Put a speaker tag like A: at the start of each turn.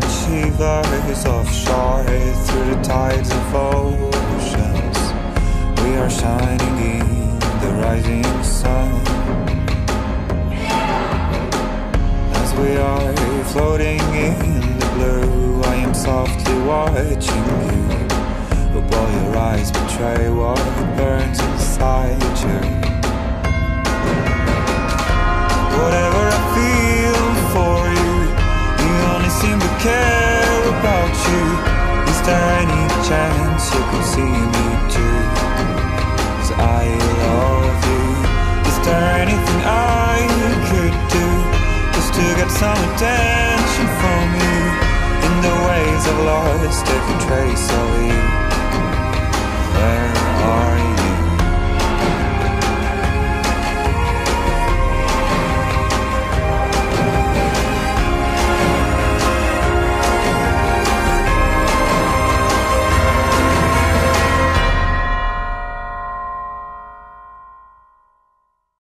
A: night she flies offshore through the tides of oceans. We are shining in the rising sun. As we are floating in the blue, I am softly watching you. But boy, your eyes betray what burns inside you. Any chance you could see me too? 'Cause I love you. Is there anything I could do just to get some attention from you? In the ways I've lost every trace of. You?